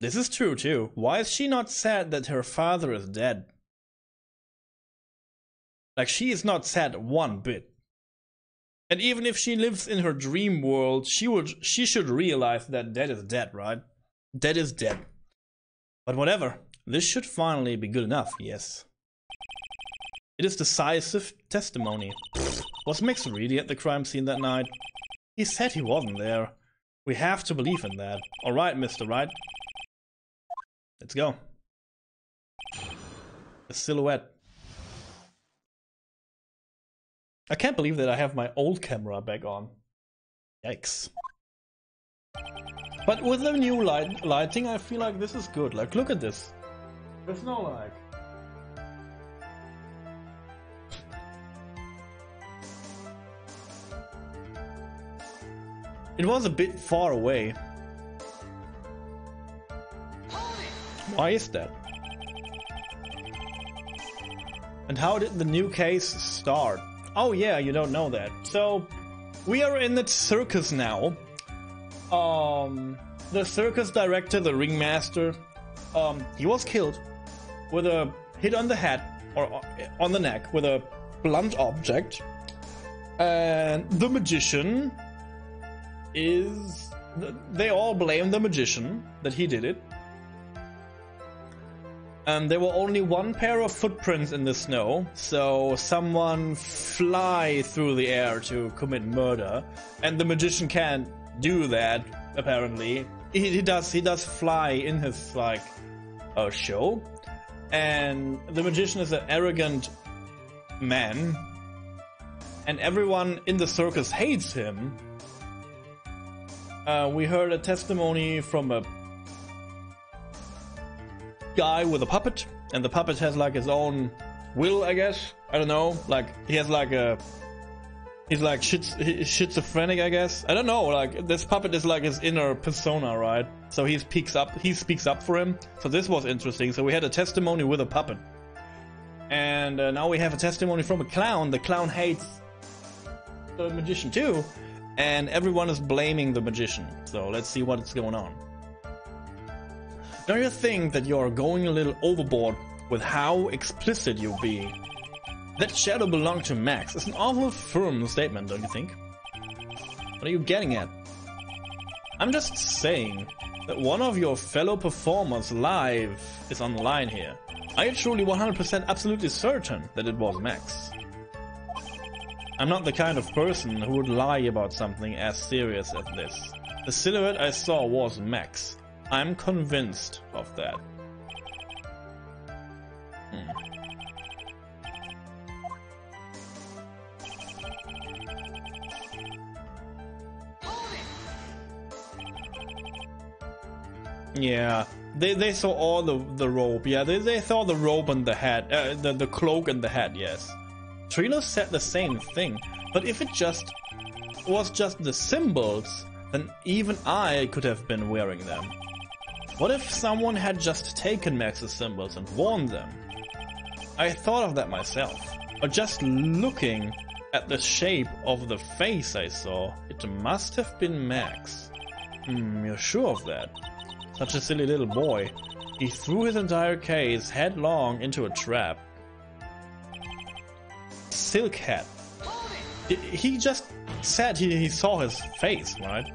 This is true too. Why is she not sad that her father is dead? Like, she is not sad one bit. And even if she lives in her dream world, she would she should realize that dead is dead, right? Dead is dead. But whatever. This should finally be good enough, yes. It is decisive testimony. Was Max really at the crime scene that night? He said he wasn't there. We have to believe in that. Alright, Mr. Wright. Let's go. A silhouette. I can't believe that I have my old camera back on. Yikes. But with the new light lighting, I feel like this is good. Like, look at this. There's no like. It was a bit far away. Why is that? And how did the new case start? Oh yeah, you don't know that. So, we are in the circus now. Um, the circus director, the ringmaster, um, he was killed with a hit on the head or on the neck with a blunt object. And the magician is. They all blame the magician that he did it. And there were only one pair of footprints in the snow, so someone fly through the air to commit murder, and the magician can't do that. Apparently, he, he does. He does fly in his like uh, show, and the magician is an arrogant man, and everyone in the circus hates him. Uh, we heard a testimony from a guy with a puppet, and the puppet has like his own will, I guess. I don't know. Like he has like a he's like schiz- schizophrenic, I guess. I don't know. Like this puppet is like his inner persona, right? So he speaks up. He speaks up for him. So this was interesting. So we had a testimony with a puppet, and uh, now we have a testimony from a clown. The clown hates the magician too, and everyone is blaming the magician. So let's see what's going on. Don't you think that you're going a little overboard with how explicit you're being? That shadow belonged to Max is an awful firm statement, don't you think? What are you getting at? I'm just saying that one of your fellow performers live is on the line here. Are you truly 100% absolutely certain that it was Max? I'm not the kind of person who would lie about something as serious as this. The silhouette I saw was Max. I'm convinced of that. Hmm. Yeah, they they saw all the the robe. Yeah, they they saw the robe and the hat, uh, the the cloak and the hat. Yes, Trilo said the same thing. But if it just was just the symbols, then even I could have been wearing them. What if someone had just taken Max's symbols and worn them? I thought of that myself. But just looking at the shape of the face I saw, it must have been Max. Hmm, you're sure of that? Such a silly little boy. He threw his entire case headlong into a trap. Silk hat. He just said he, he saw his face, right?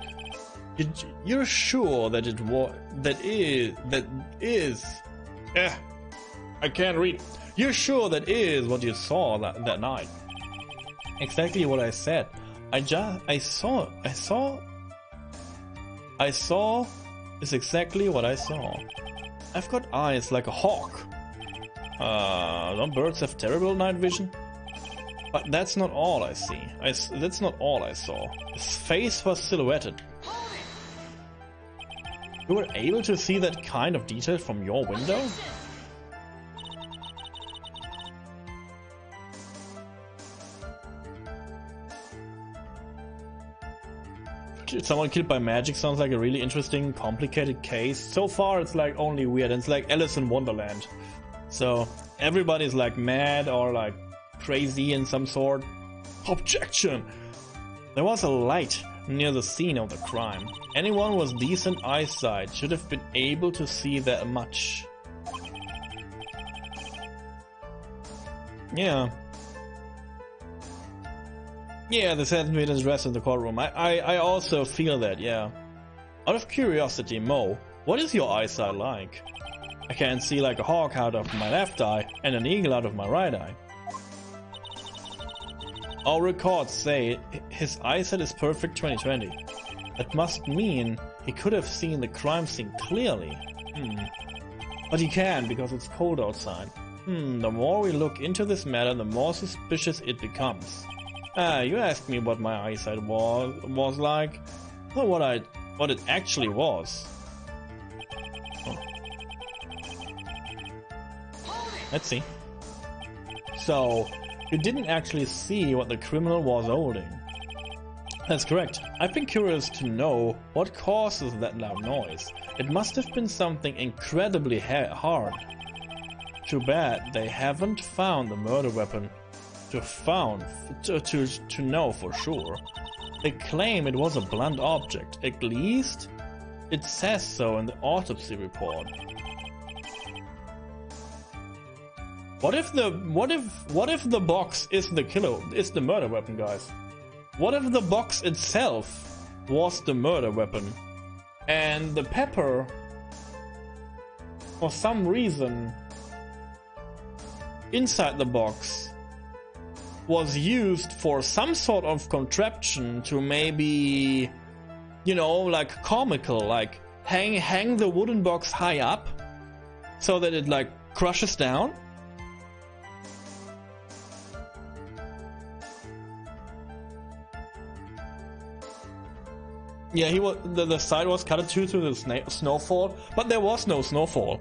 You're sure that it was that is that is eh I can't read. You're sure that is what you saw that, that night. Exactly what I said. I just I saw I saw I saw is exactly what I saw. I've got eyes like a hawk. Uh, don't birds have terrible night vision? But that's not all I see. I, that's not all I saw. His face was silhouetted. You were able to see that kind of detail from your window? Someone killed by magic sounds like a really interesting, complicated case. So far, it's like only weird. It's like Alice in Wonderland. So everybody's like mad or like crazy in some sort. Objection! There was a light near the scene of the crime. Anyone with decent eyesight should have been able to see that much. Yeah. Yeah, this hasn't been addressed in the courtroom. I, I, I also feel that, yeah. Out of curiosity, Moe, what is your eyesight like? I can see like a hawk out of my left eye and an eagle out of my right eye. All records say his eyesight is perfect 2020. That must mean he could have seen the crime scene clearly. Hmm. But he can because it's cold outside. Hmm, the more we look into this matter, the more suspicious it becomes. Ah, you asked me what my eyesight was was like, not what I what it actually was. Let's see. So, you didn't actually see what the criminal was holding. That's correct. I've been curious to know what causes that loud noise. It must have been something incredibly hard. Too bad they haven't found the murder weapon to found to, to, to know for sure. They claim it was a blunt object, at least it says so in the autopsy report. What if the what if what if the box is the killer is the murder weapon, guys? What if the box itself was the murder weapon? And the pepper for some reason inside the box was used for some sort of contraption to maybe, you know, like comical, like hang hang the wooden box high up so that it like crushes down. Yeah, he was the, the side was cut due to the snowfall, but there was no snowfall.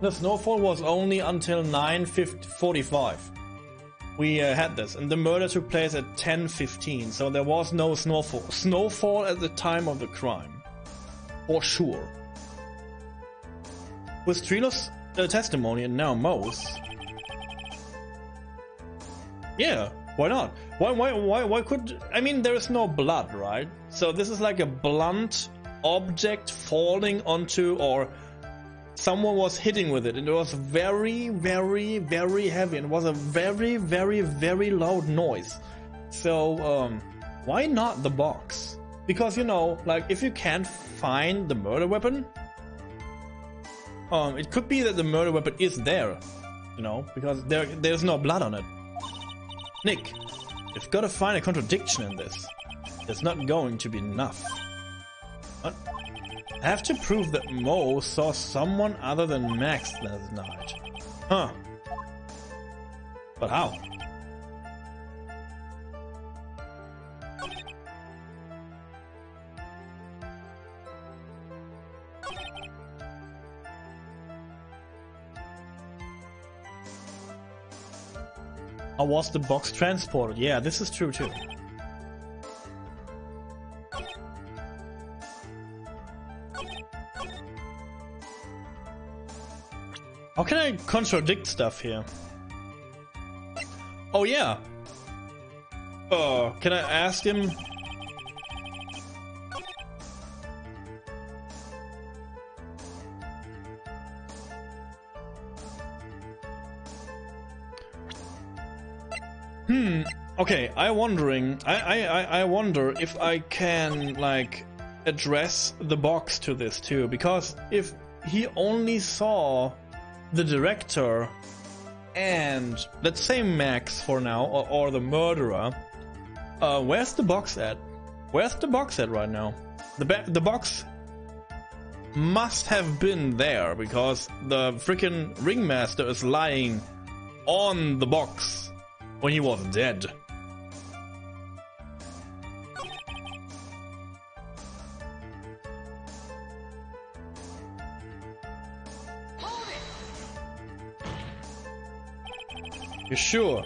The snowfall was only until 9:45 we uh, had this, and the murder took place at 10:15, so there was no snowfall. Snowfall at the time of the crime, for sure. With Trilo's uh, testimony and now Moe's, yeah, why not? Why, why, why, why could? I mean, there is no blood, right? So this is like a blunt object falling onto or someone was hitting with it. And it was very very very heavy. And was a very very very loud noise. So um, why not the box? Because you know like if you can't find the murder weapon um, it could be that the murder weapon is there you know because there there's no blood on it. Nick you've got to find a contradiction in this it's not going to be enough what? I have to prove that Moe saw someone other than Max last night. Huh. But how? Was the box transported? Yeah, this is true too. How can I contradict stuff here? Oh yeah. Oh, can I ask him? Okay, I wondering. I I I wonder if I can like address the box to this too, because if he only saw the director and let's say Max for now, or, or the murderer. Uh, where's the box at? Where's the box at right now? The the box must have been there because the freaking ringmaster is lying on the box when he was dead. Sure?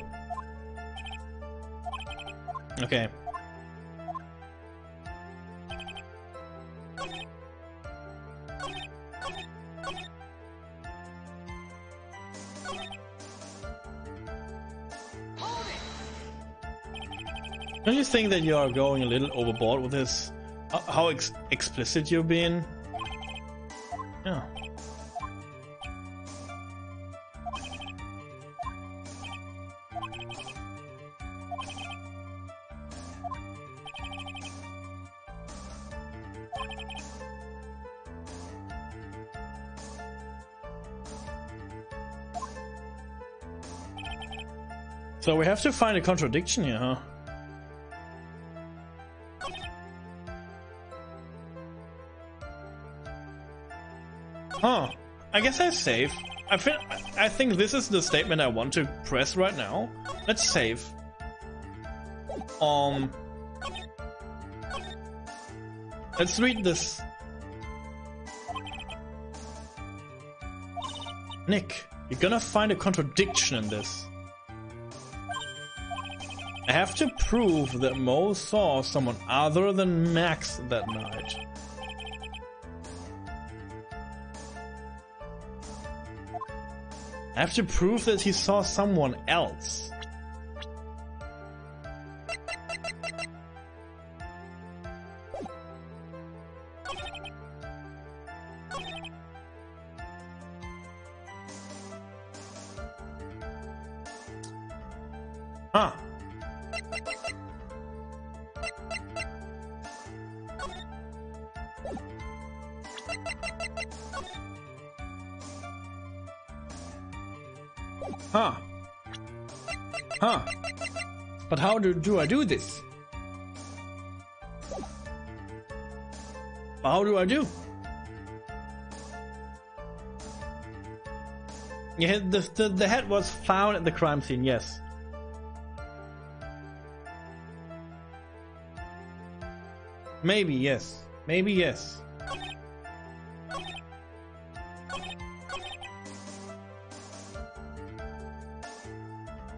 Okay. Don't you think that you are going a little overboard with this? How ex explicit you're being? Yeah. So we have to find a contradiction here, huh? Huh. I guess I save. I feel, I think this is the statement I want to press right now. Let's save. Um. Let's read this. Nick, you're gonna find a contradiction in this. I have to prove that Moe saw someone other than Max that night. I have to prove that he saw someone else. Do, do I do this? How do I do? Yeah, the, the, the head was found at the crime scene, yes. Maybe, yes. Maybe, yes.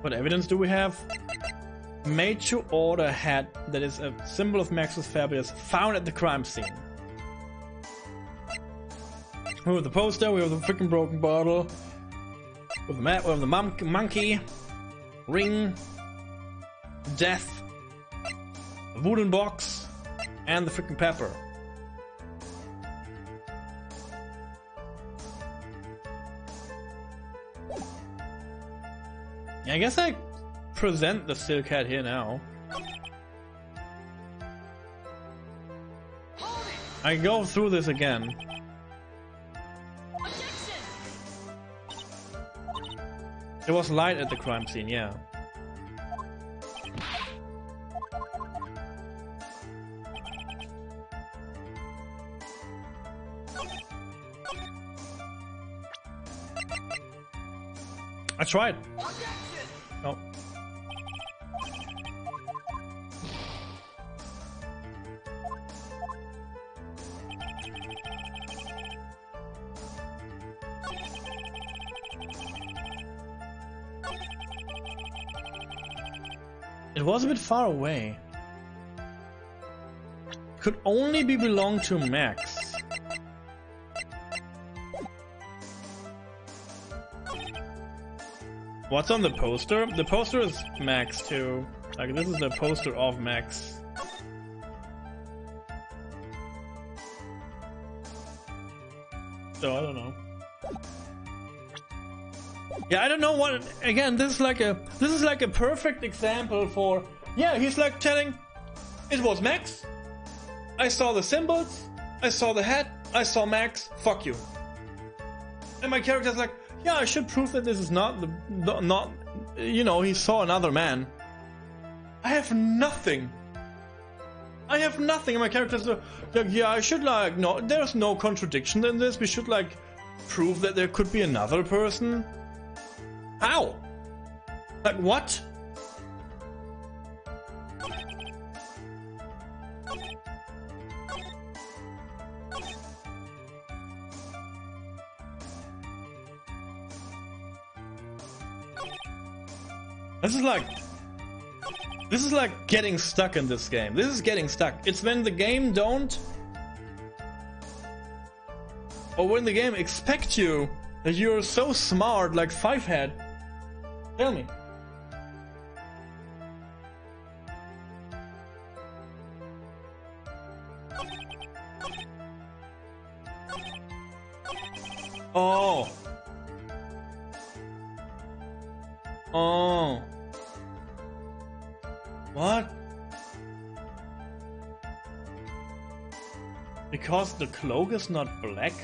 What evidence do we have? Made to order hat that is a symbol of Maxus Fabius found at the crime scene. We have the poster, we have the freaking broken bottle, have the map, we have the mon monkey, ring, death, wooden box, and the freaking pepper. I guess I present the silk hat here now. I go through this again. There was light at the crime scene, yeah. I tried. It was a bit far away. Could only be belong to Max. What's on the poster? The poster is Max too. Like this is the poster of Max. Yeah, I don't know what. Again, this is like a this is like a perfect example for. Yeah, he's like telling, it was Max. I saw the symbols. I saw the hat. I saw Max. Fuck you. And my character's like, yeah, I should prove that this is not the not. You know, he saw another man. I have nothing. I have nothing. And my character's like, yeah, I should like no. There's no contradiction in this. We should like prove that there could be another person. How? Like what? This is like... This is like getting stuck in this game. This is getting stuck. It's when the game don't... Or when the game expects you that you're so smart like Five Head. Tell me. Oh. Oh. What? Because the cloak is not black?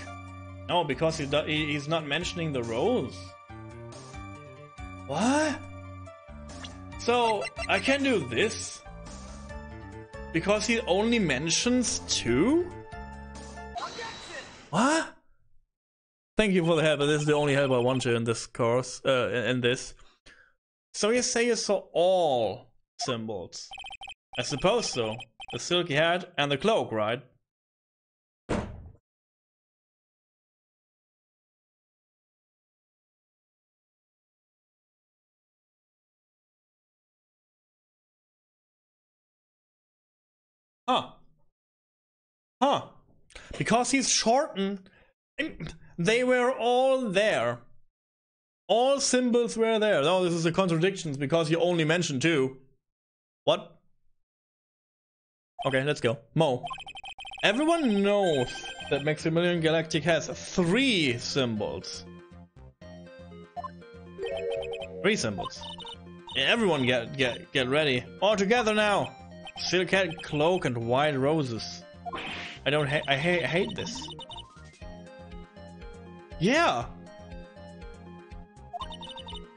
No, because he's not mentioning the rose. So, I can do this? Because he only mentions two? What? Thank you for the help, but this is the only help I want to in this course, uh, in this. So you say you saw all symbols? I suppose so. The silky hat and the cloak, right? Huh. Huh. Because he's shortened. They were all there. All symbols were there. No, this is a contradiction because you only mentioned two. What? Okay, let's go. Moe. Everyone knows that Maximillion Galactic has three symbols. Three symbols. Everyone get get get ready. All together now. Silk hat, cloak, and white roses. I don't ha I ha hate this. Yeah!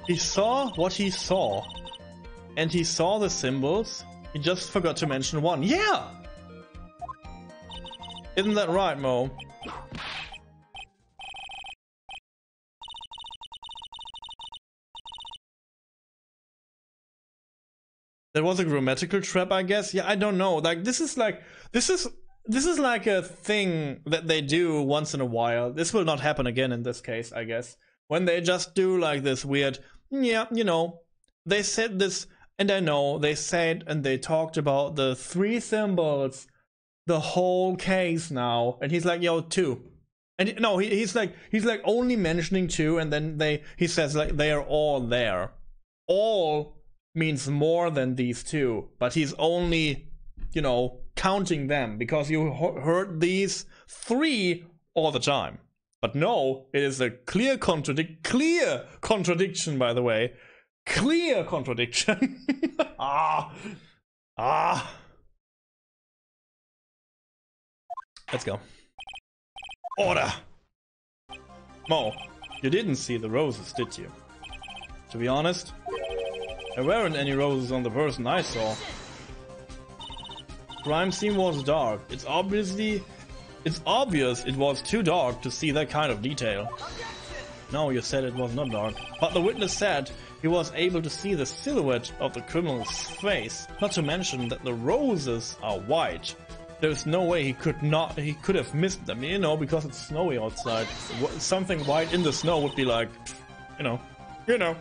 He saw what he saw. And he saw the symbols. He just forgot to mention one. Yeah! Isn't that right, Moe? There was a grammatical trap, I guess. Yeah, I don't know. Like this is like this is this is like a thing that they do once in a while. This will not happen again in this case, I guess. When they just do like this weird, yeah, you know, they said this, and I know they said and they talked about the three symbols, the whole case now, and he's like, yo, two. And no, he, he's like he's like only mentioning two, and then they he says like they are all there, all means more than these two, but he's only, you know, counting them because you heard these three all the time. But no, it is a clear contradict clear contradiction by the way. Clear contradiction. ah. Ah. Let's go. Order. Moe, you didn't see the roses, did you? To be honest, there weren't any roses on the person I saw. Crime scene was dark. It's obviously... It's obvious it was too dark to see that kind of detail. No, you said it was not dark. But the witness said he was able to see the silhouette of the criminal's face. Not to mention that the roses are white. There's no way he could not, he could have missed them, you know, because it's snowy outside. Something white in the snow would be like, you know, you know.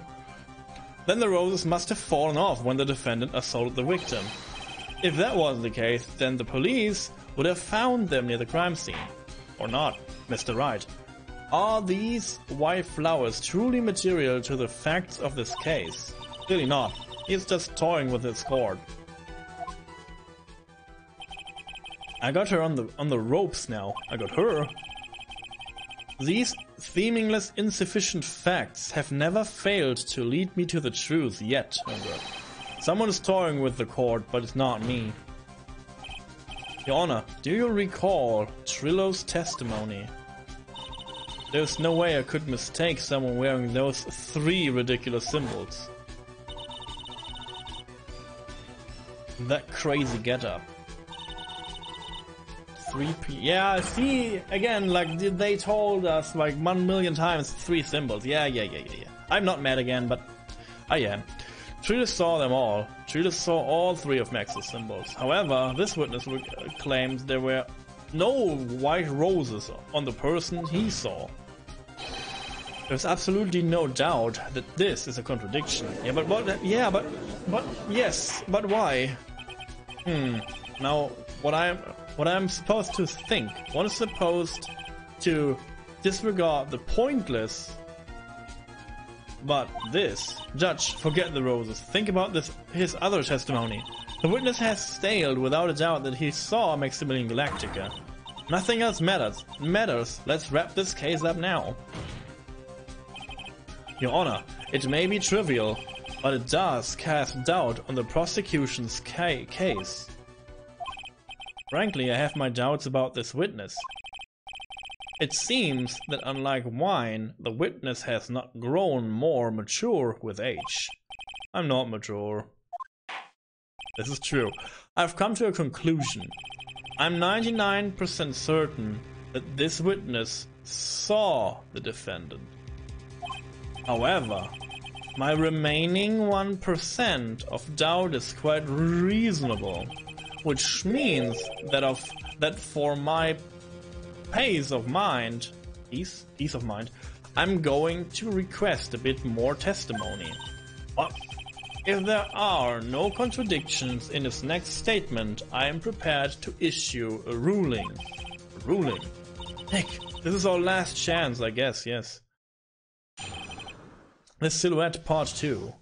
Then the roses must have fallen off when the defendant assaulted the victim. If that wasn't the case, then the police would have found them near the crime scene. Or not, Mr. Wright. Are these white flowers truly material to the facts of this case? Clearly not. He's just toying with his cord. I got her on the on the ropes now. I got her. These seemingly insufficient facts have never failed to lead me to the truth yet, Someone is toying with the cord, but it's not me. Your Honor, do you recall Trilo's testimony? There's no way I could mistake someone wearing those three ridiculous symbols. That crazy getup. 3p. Yeah, see, again, like they told us like one million times three symbols. Yeah, yeah, yeah, yeah, yeah. I'm not mad again, but I am. Trillis saw them all. Trillis saw all three of Max's symbols. However, this witness claims there were no white roses on the person he saw. There's absolutely no doubt that this is a contradiction. Yeah, but what? Yeah, but, but yes, but why? Hmm. Now, what I'm what I'm supposed to think. One is supposed to disregard the pointless. But this, Judge, forget the roses. Think about this his other testimony. The witness has stated without a doubt that he saw Maximillion Galactica. Nothing else matters. Matters. Let's wrap this case up now. Your Honor, it may be trivial, but it does cast doubt on the prosecution's ca case. Frankly, I have my doubts about this witness. It seems that unlike wine, the witness has not grown more mature with age. I'm not mature. This is true. I've come to a conclusion. I'm 99% certain that this witness saw the defendant. However, my remaining 1% of doubt is quite reasonable, which means that of that for my peace of mind, peace, peace of mind, I'm going to request a bit more testimony. But if there are no contradictions in his next statement, I am prepared to issue a ruling. A ruling. Nick, this is our last chance, I guess, yes. The Silhouette Part 2.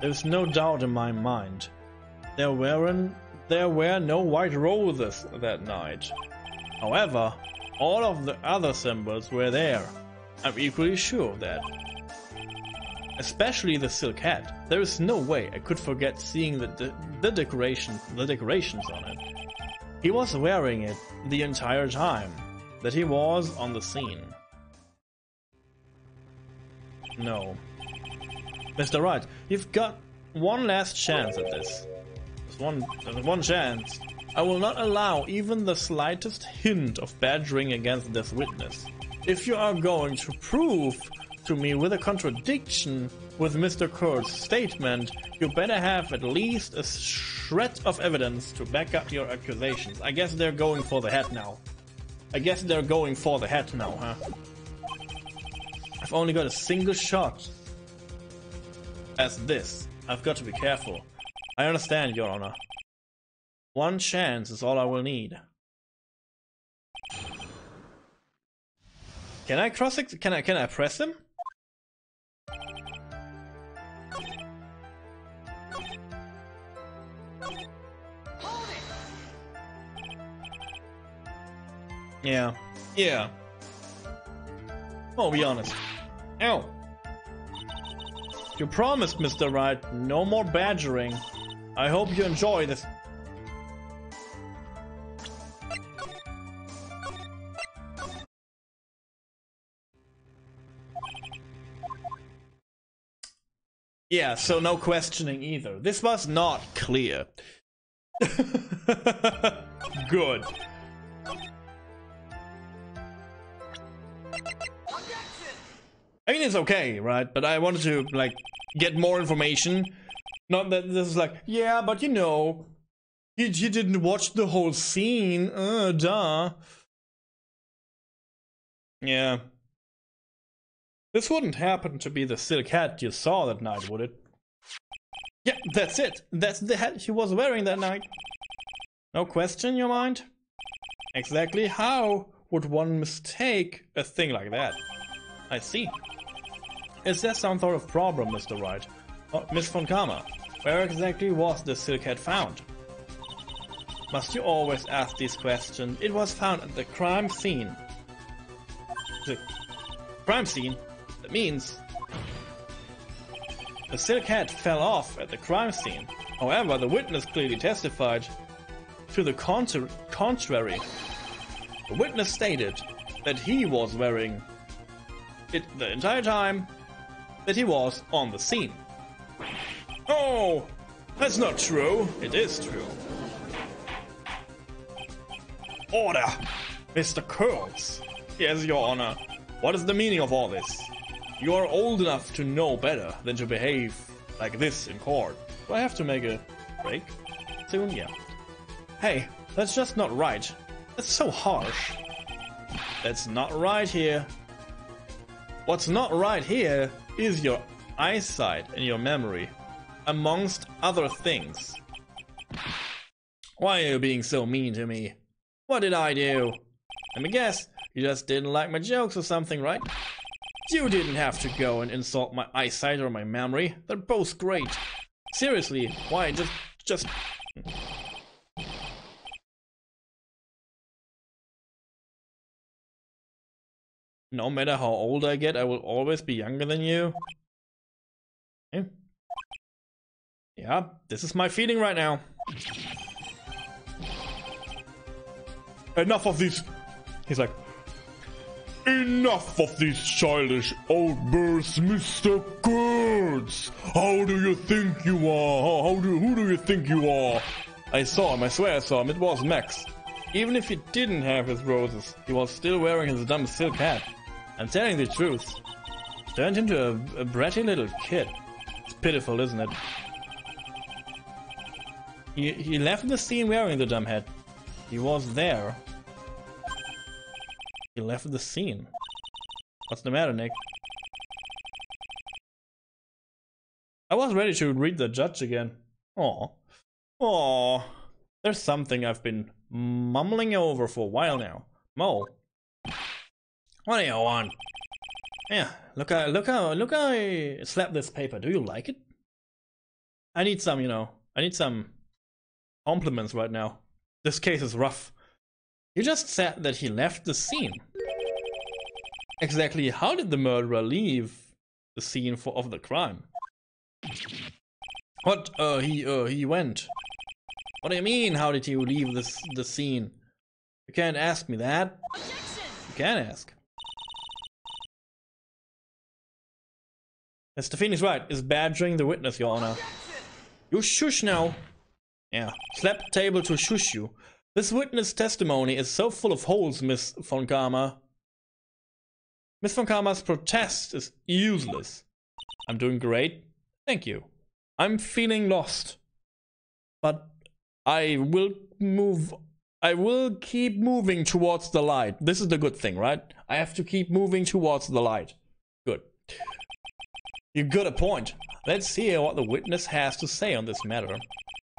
There's no doubt in my mind. There weren't there were no white roses that night. However, all of the other symbols were there. I'm equally sure of that. Especially the silk hat. There is no way I could forget seeing the, de the decoration the decorations on it. He was wearing it the entire time that he was on the scene. No. Mr. Wright, you've got one last chance at this one, there's one chance. I will not allow even the slightest hint of badgering against this witness. If you are going to prove to me with a contradiction with Mr. Kurt's statement, you better have at least a shred of evidence to back up your accusations. I guess they're going for the head now. I guess they're going for the head now, huh? I've only got a single shot as this. I've got to be careful. I understand, Your Honor. One chance is all I will need. Can I cross it? Can I can I press him? Yeah. Yeah. I'll be honest. Ow. You promised, Mr. Wright, no more badgering. I hope you enjoy this. Yeah, so no questioning either. This was not clear. Good. I mean, it's okay, right? But I wanted to, like, get more information not that this is like, yeah, but you know, you, you didn't watch the whole scene. Uh, duh. Yeah. This wouldn't happen to be the silk hat you saw that night, would it? Yeah, that's it. That's the hat he was wearing that night. No question, your mind? Exactly how would one mistake a thing like that? I see. Is there some sort of problem, Mr. Wright? Oh, Miss von Karma, where exactly was the silk hat found? Must you always ask these questions? It was found at the crime scene. The crime scene? That means... The silk hat fell off at the crime scene. However, the witness clearly testified to the contra contrary. The witness stated that he was wearing it the entire time that he was on the scene. Oh, that's not true. It is true. Order! Mr. Kurtz. Yes, Your Honor. What is the meaning of all this? You are old enough to know better than to behave like this in court. Do I have to make a break soon? Yeah. Hey, that's just not right. That's so harsh. That's not right here. What's not right here is your eyesight and your memory, amongst other things. Why are you being so mean to me? What did I do? Let me guess, you just didn't like my jokes or something, right? You didn't have to go and insult my eyesight or my memory. They're both great. Seriously, why just just No matter how old I get, I will always be younger than you. Okay. Yeah, this is my feeling right now. Enough of these. He's like, Enough of these childish outbursts, Mr. Kurtz! How do you think you are? How, do, who do you think you are? I saw him, I swear I saw him, it was Max. Even if he didn't have his roses, he was still wearing his dumb silk hat. I'm telling the truth. Turned into a, a bratty little kid. It's pitiful, isn't it? He, he left the scene wearing the dumb hat. He was there. He left the scene. What's the matter, Nick? I was ready to read the judge again. Oh, oh, There's something I've been mumbling over for a while now. Moe. What do you want? Yeah, look how look how look I slapped this paper. Do you like it? I need some, you know. I need some compliments right now. This case is rough. You just said that he left the scene. Exactly how did the murderer leave the scene for of the crime? What? Uh, he uh he went. What do you mean? How did he leave this the scene? You can't ask me that. You can ask. Mr. Stefani's right. Is badgering the witness, Your Honor. You shush now. Yeah. Slap table to shush you. This witness testimony is so full of holes, Miss von Karma. Miss von Karma's protest is useless. I'm doing great. Thank you. I'm feeling lost. But I will move. I will keep moving towards the light. This is the good thing, right? I have to keep moving towards the light. Good. You got a point. Let's hear what the witness has to say on this matter.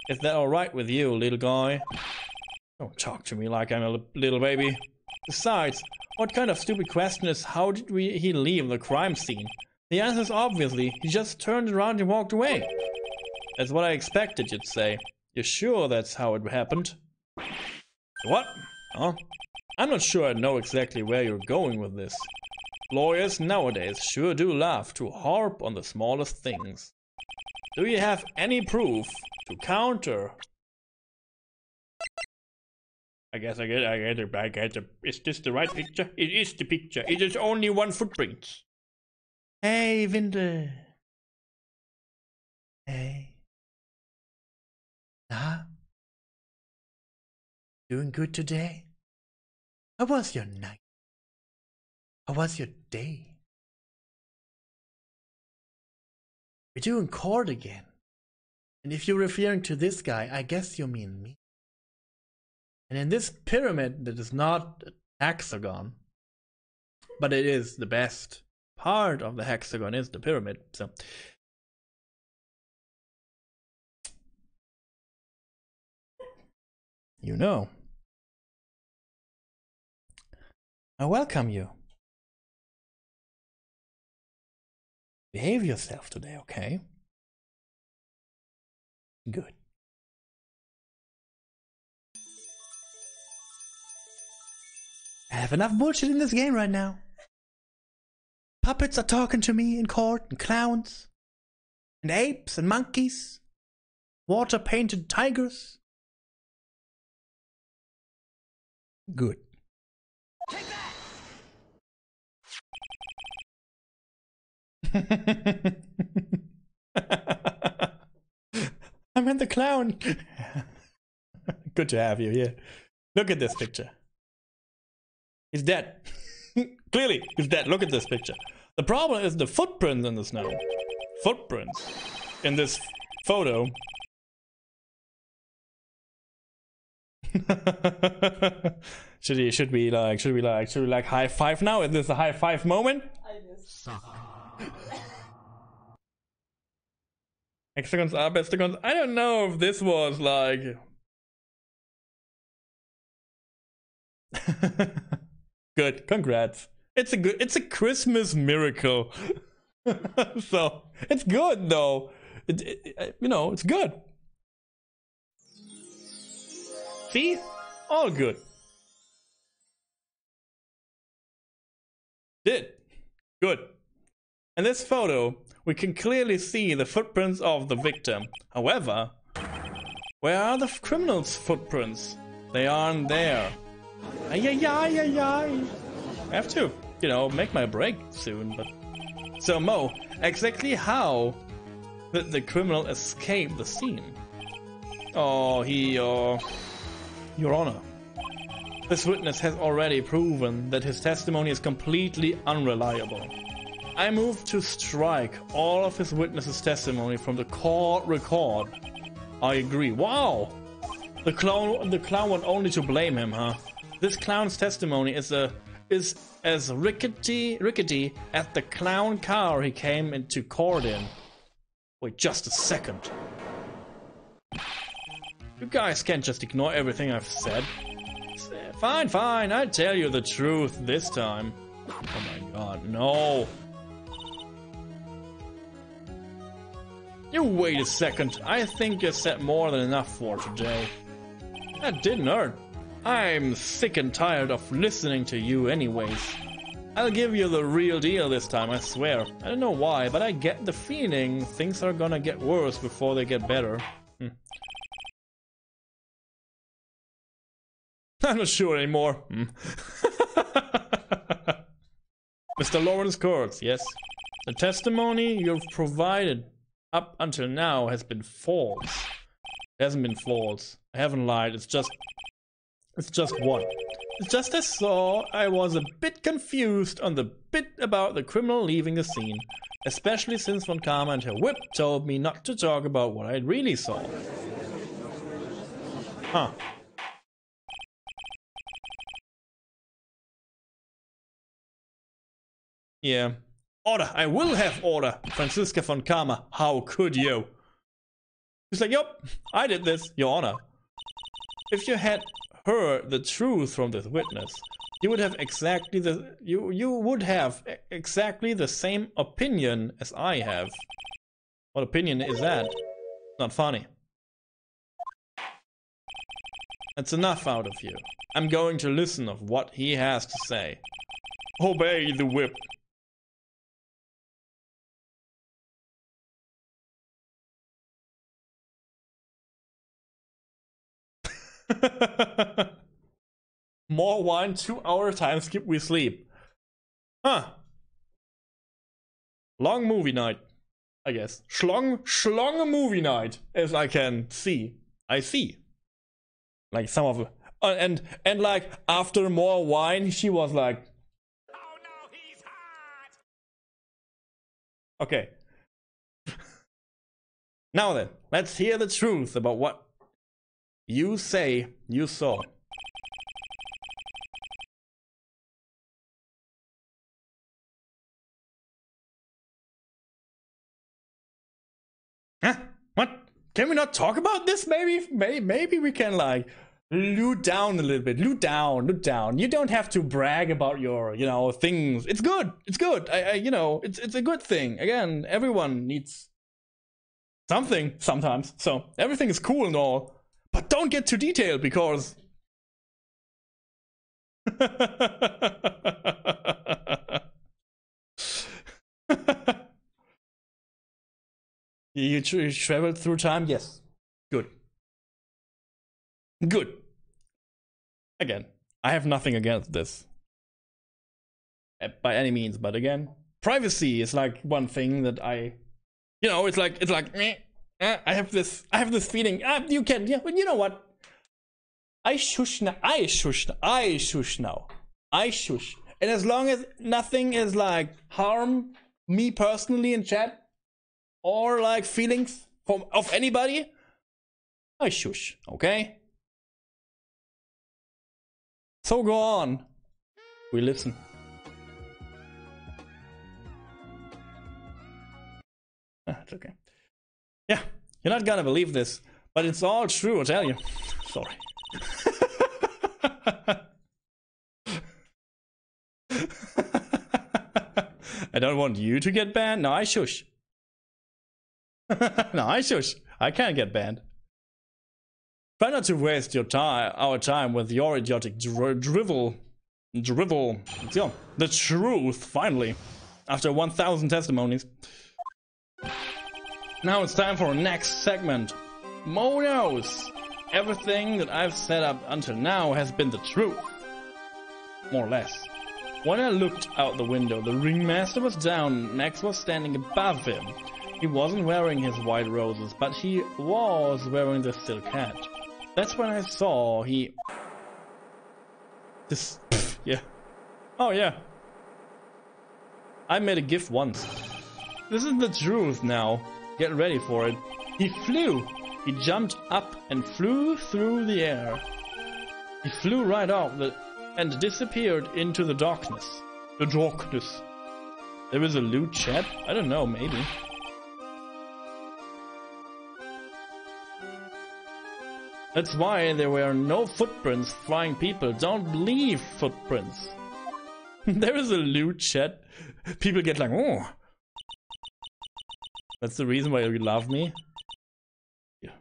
Is that alright with you, little guy? Don't talk to me like I'm a little baby. Besides, what kind of stupid question is how did we, he leave the crime scene? The answer is obviously, he just turned around and walked away. That's what I expected you'd say. You're sure that's how it happened? What? Huh? I'm not sure I know exactly where you're going with this. Lawyers nowadays sure do love to harp on the smallest things. Do you have any proof to counter? I guess I get I get it, I get it. Is this the right picture? It is the picture. It is only one footprint. Hey, Windel. Hey. Nah. Doing good today? How was your night? How was your day? We're doing court again. And if you're referring to this guy, I guess you mean me. And in this pyramid that is not a hexagon, but it is the best part of the hexagon is the pyramid. So you know. I welcome you. Behave yourself today, okay? Good. I have enough bullshit in this game right now. Puppets are talking to me in court, and clowns, and apes, and monkeys, water painted tigers. Good. I meant the clown. Good to have you here. Look at this picture. He's dead. Clearly, he's dead. Look at this picture. The problem is the footprints in the snow. Footprints in this photo. should he? Should we like? Should we like? Should we like high five now? Is this a high five moment? I just Hexagons are bestagons. I don't know if this was like. good. Congrats. It's a good. It's a Christmas miracle. so it's good though. It, it, you know, it's good. See, all good. Did. Good. In this photo, we can clearly see the footprints of the victim. However, where are the criminal's footprints? They aren't there. Ay, ay, ay, ay, ay. I have to, you know, make my break soon, but... So, Moe, exactly how did the criminal escape the scene? Oh, he, uh... Your Honor, this witness has already proven that his testimony is completely unreliable. I move to strike all of his witnesses' testimony from the court record. I agree. Wow! The clown the clown want only to blame him, huh? This clown's testimony is a is as rickety rickety as the clown car he came into court in. Wait just a second. You guys can't just ignore everything I've said. Fine, fine, I tell you the truth this time. Oh my god, no. You wait a second. I think you said more than enough for today. That didn't hurt. I'm sick and tired of listening to you anyways. I'll give you the real deal this time, I swear. I don't know why, but I get the feeling things are gonna get worse before they get better. Hm. I'm not sure anymore. Hmm. Mr. Lawrence Curls, yes. The testimony you've provided up until now has been false. It hasn't been false. I haven't lied. It's just... It's just one. It's just as saw I was a bit confused on the bit about the criminal leaving the scene. Especially since Von Karma and her whip told me not to talk about what I really saw. Huh. Yeah. Order! I will have order! Franziska von Karma, how could you? He's like, yep, I did this, your honor. If you had heard the truth from this witness, you would have exactly the you you would have exactly the same opinion as I have. What opinion is that? Not funny. That's enough out of you. I'm going to listen of what he has to say. Obey the whip. More wine, two hour time skip, we sleep. Huh. Long movie night, I guess. Schlong, schlong movie night, as I can see. I see. Like some of, uh, and and like after more wine, she was like, "Oh no, he's hot." Okay. now then, let's hear the truth about what you say you saw. Huh? What? Can we not talk about this? Maybe, maybe, maybe we can like loot down a little bit. Loot down, loot down. You don't have to brag about your, you know, things. It's good. It's good. I, I you know, it's it's a good thing. Again, everyone needs something sometimes. So everything is cool and all. But don't get too detailed because. you, tra- traveled through time? Yes. Good. Good. Again, I have nothing against this. Eh, by any means, but again, privacy is like one thing that I. You know, it's like, it's like. Meh uh, I have this. I have this feeling. Uh, you can. Yeah, but you know what? I shush now. I shush. I shush now. I shush. And as long as nothing is like harm me personally in chat or like feelings from of anybody, I shush. Okay. So go on. We listen. You're not gonna believe this, but it's all true, I tell you. Sorry. I don't want you to get banned. No, I shush. no, I shush. I can't get banned. Try not to waste your time, our time with your idiotic dri drivel. drivel. The truth, finally. After 1,000 testimonies. Now it's time for our next segment. Moe knows. Everything that I've set up until now has been the truth. More or less. When I looked out the window, the ringmaster was down, and Max was standing above him. He wasn't wearing his white roses, but he was wearing the silk hat. That's when I saw he... This... yeah. Oh yeah. I made a gift once. This is the truth now. Get ready for it. He flew. He jumped up and flew through the air. He flew right off the and disappeared into the darkness. The darkness. There is a loot chat? I don't know, maybe. That's why there were no footprints flying people. Don't leave footprints. there is a loot chat. People get like, oh. That's the reason why you love me. Yeah.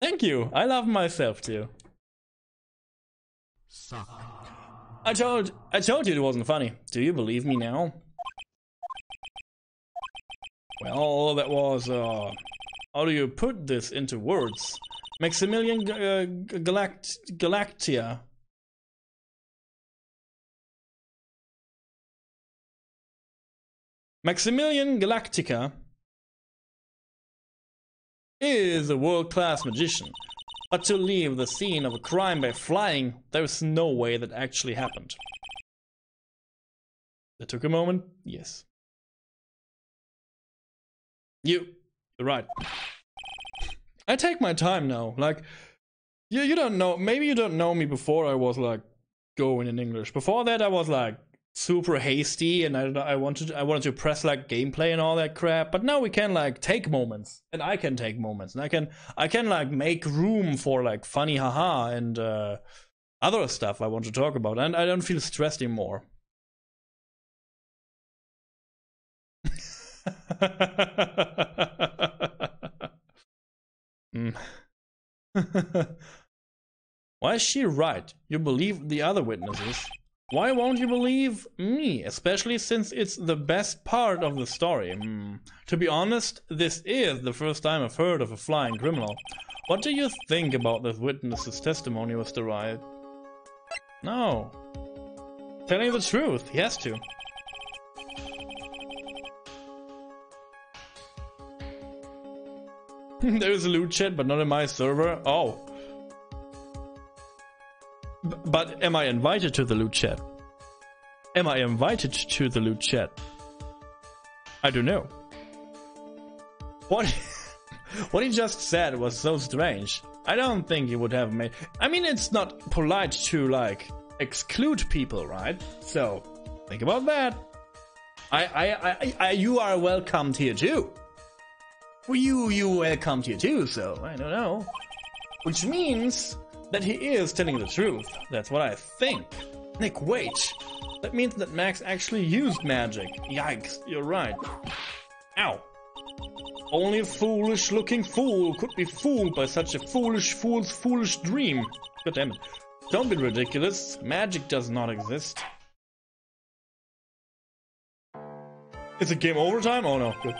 Thank you. I love myself too. Suck. I told I told you it wasn't funny. Do you believe me now? Well, that was uh how do you put this into words? Maximillion uh, Galact Galactia. Maximillion Galactica is a world-class magician but to leave the scene of a crime by flying, there's no way that actually happened. That took a moment? Yes. You, you're right. I take my time now. Like, you, you don't know, maybe you don't know me before I was like going in English. Before that, I was like super hasty and I don't know, I wanted I wanted to press like gameplay and all that crap. But now we can like take moments and I can take moments and I can I can like make room for like funny haha and uh, other stuff I want to talk about and I don't feel stressed anymore. mm. Why is she right? You believe the other witnesses? Why won't you believe me, especially since it's the best part of the story? Mm. To be honest, this is the first time I've heard of a flying criminal. What do you think about this witness's testimony, Mr. Wright? No. Telling the truth, he has to. there is a loot chat, but not in my server. Oh. But am I invited to the loot chat? Am I invited to the loot chat? I don't know. What what he just said was so strange. I don't think he would have made. I mean, it's not polite to like exclude people, right? So think about that. I, I, I, I you are welcomed here too. Well, you, you welcomed here too. So I don't know. Which means that he is telling the truth. That's what I think. Nick, wait. That means that Max actually used magic. Yikes, you're right. Ow. Only a foolish looking fool could be fooled by such a foolish fool's foolish dream. God damn it. Don't be ridiculous. Magic does not exist. Is it game over time? Oh no, good.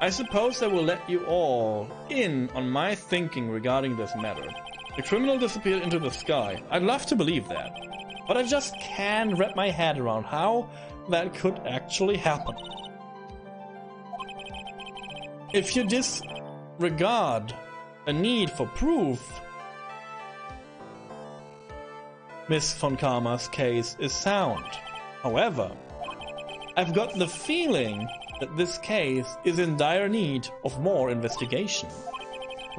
I suppose I will let you all in on my thinking regarding this matter. The criminal disappeared into the sky. I'd love to believe that. But I just can't wrap my head around how that could actually happen. If you disregard a need for proof, Miss von Karma's case is sound. However, I've got the feeling that this case is in dire need of more investigation.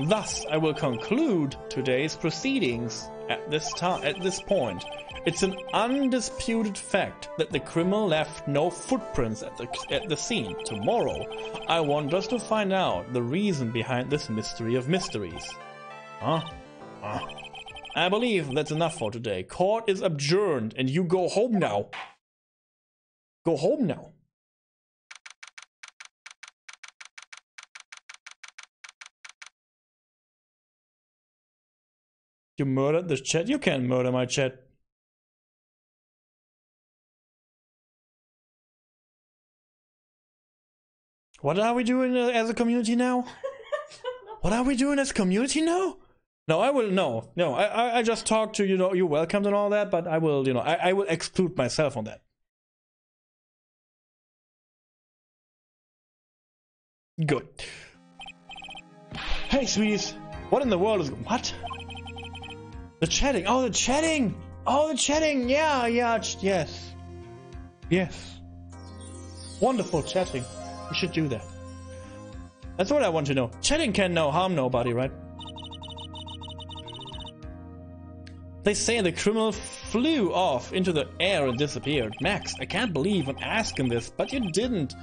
Thus, I will conclude today's proceedings at this time. At this point, it's an undisputed fact that the criminal left no footprints at the at the scene. Tomorrow, I want us to find out the reason behind this mystery of mysteries. Huh? huh. I believe that's enough for today. Court is adjourned, and you go home now. Go home now. You murdered the chat? You can't murder my chat. What are we doing uh, as a community now? what are we doing as a community now? No, I will no, no. I, I, I just talk to you know you welcomed and all that, but I will you know I, I will exclude myself on that. Good. Hey, sweeties. What in the world is what? The chatting. Oh, the chatting. Oh, the chatting. Yeah, yeah. Yes. Yes. Wonderful chatting. We should do that. That's what I want to know. Chatting can no harm nobody, right? They say the criminal flew off into the air and disappeared. Max, I can't believe I'm asking this, but you didn't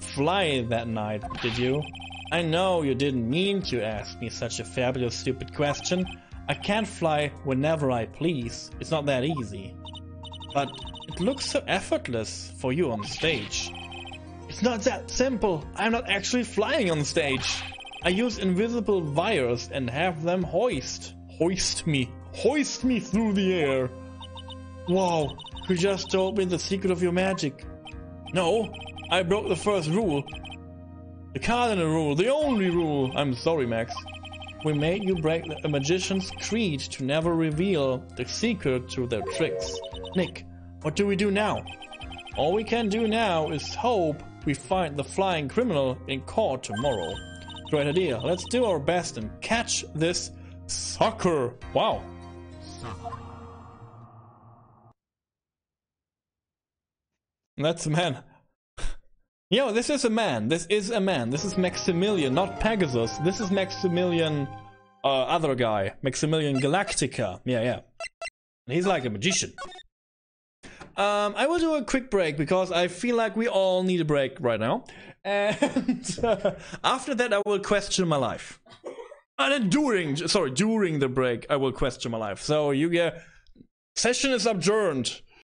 fly that night, did you? I know you didn't mean to ask me such a fabulous stupid question. I can't fly whenever I please. It's not that easy. But it looks so effortless for you on stage. It's not that simple. I'm not actually flying on stage. I use invisible wires and have them hoist. Hoist me. Hoist me through the air. Wow, you just told me the secret of your magic. No, I broke the first rule. The cardinal rule, the only rule. I'm sorry, Max. We made you break a magician's creed to never reveal the secret to their tricks. Nick, what do we do now? All we can do now is hope we find the flying criminal in court tomorrow. Great idea. Let's do our best and catch this sucker. Wow. That's a man. Yo, this is a man. This is a man. This is Maximillion, not Pegasus. This is Maximillion, uh, other guy. Maximillion Galactica. Yeah, yeah. he's like a magician. Um, I will do a quick break because I feel like we all need a break right now. And uh, after that, I will question my life. And then during, sorry, during the break, I will question my life. So you get, session is adjourned.